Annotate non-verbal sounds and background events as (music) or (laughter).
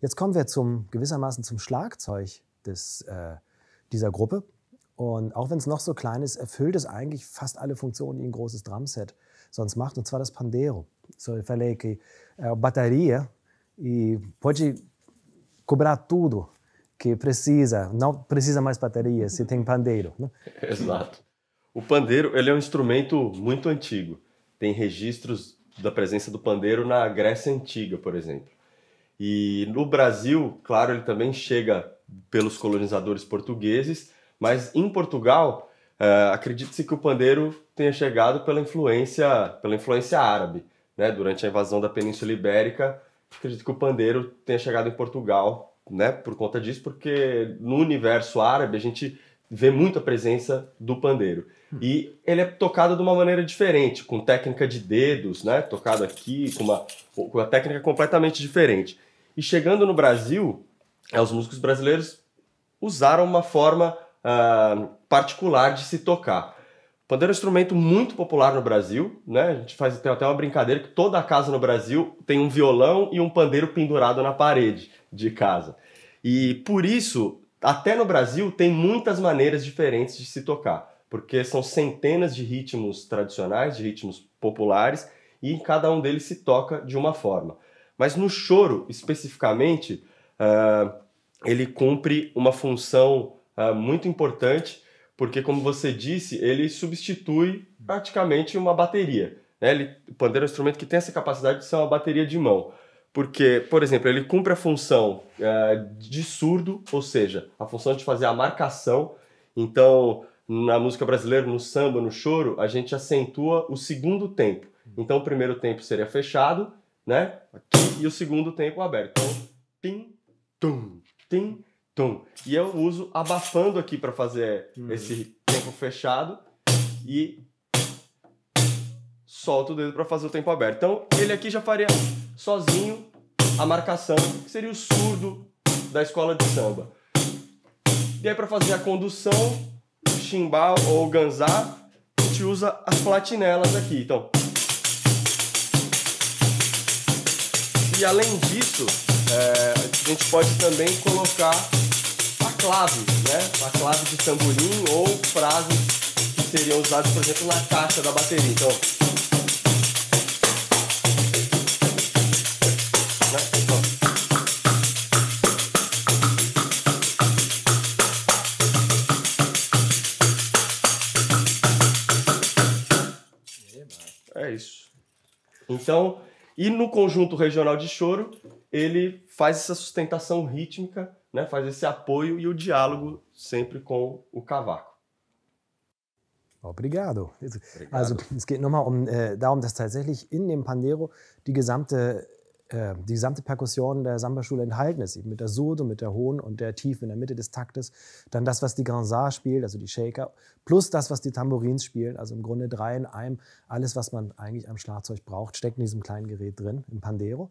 Jetzt kommen wir zum, gewissermaßen zum Schlagzeug des, äh, dieser Gruppe. Und auch wenn es noch so klein ist, erfüllt es eigentlich fast alle Funktionen, die ein großes Drumset sonst macht, und zwar das Pandero. So, eu falei que é bateria e pode cobrar tudo que precisa, não precisa mais bateria se tem pandeiro. Né? (laughs) Exato. O pandeiro ele é um instrumento muito antigo. Tem registros da presença do pandeiro na Grécia Antiga, por exemplo. E no Brasil, claro, ele também chega pelos colonizadores portugueses, mas em Portugal, uh, acredita-se que o pandeiro tenha chegado pela influência, pela influência árabe. Né? Durante a invasão da Península Ibérica, acredito que o pandeiro tenha chegado em Portugal né? por conta disso, porque no universo árabe a gente vê muita presença do pandeiro. E ele é tocado de uma maneira diferente, com técnica de dedos, né? Tocado aqui, com uma, com uma técnica completamente diferente. E chegando no Brasil, é, os músicos brasileiros usaram uma forma uh, particular de se tocar. O pandeiro é um instrumento muito popular no Brasil, né? A gente faz tem até uma brincadeira que toda casa no Brasil tem um violão e um pandeiro pendurado na parede de casa. E por isso, até no Brasil, tem muitas maneiras diferentes de se tocar porque são centenas de ritmos tradicionais, de ritmos populares, e em cada um deles se toca de uma forma. Mas no choro, especificamente, uh, ele cumpre uma função uh, muito importante, porque, como você disse, ele substitui praticamente uma bateria. Né? Ele, o pandeiro é um instrumento que tem essa capacidade de ser uma bateria de mão. Porque, por exemplo, ele cumpre a função uh, de surdo, ou seja, a função de fazer a marcação. Então, na música brasileira, no samba, no choro, a gente acentua o segundo tempo. Então o primeiro tempo seria fechado, né? Aqui, e o segundo tempo aberto. Então, tim, tum, tim, tum. E eu uso abafando aqui para fazer uhum. esse tempo fechado e solto o dedo para fazer o tempo aberto. Então ele aqui já faria sozinho a marcação, que seria o surdo da escola de samba. E aí para fazer a condução, chimbal ou ganzá, a gente usa as platinelas aqui. Então. E além disso, é, a gente pode também colocar a clave, né? A clave de tamborim ou frases que seriam usadas, por exemplo, na caixa da bateria. Então, É isso. Então, e no conjunto regional de choro, ele faz essa sustentação rítmica, né, faz esse apoio e o diálogo sempre com o cavaco. Obrigado. Obrigado. Also es geht nochmal um, äh, darum, dass tatsächlich in dem Pandero die gesamte Äh, die gesamte Perkussion der Samba-Schule enthalten ist, eben mit der Surdo, mit der Hohen und der Tiefen in der Mitte des Taktes. Dann das, was die Granzar spielt, also die Shaker, plus das, was die Tambourins spielen, also im Grunde drei in einem. Alles, was man eigentlich am Schlagzeug braucht, steckt in diesem kleinen Gerät drin, im Pandero.